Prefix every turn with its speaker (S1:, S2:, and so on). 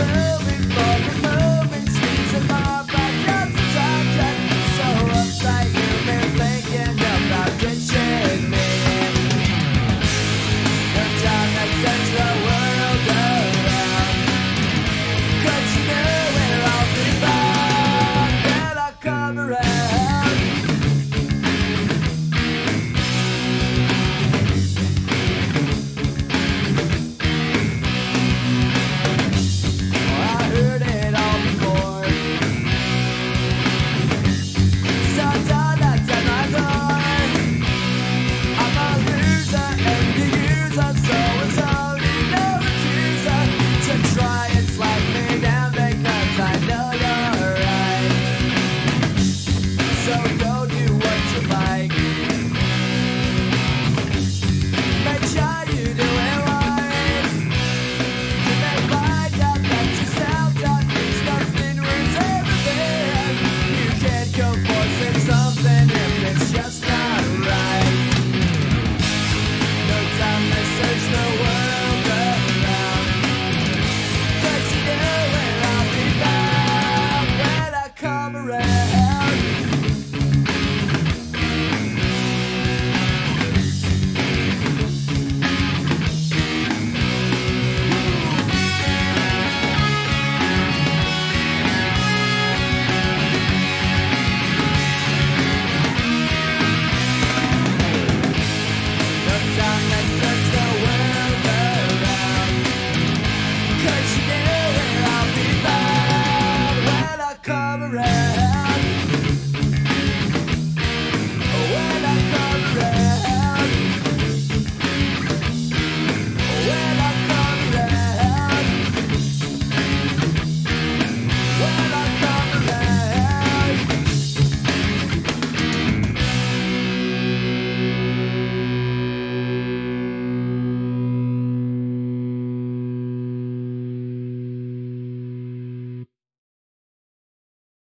S1: return.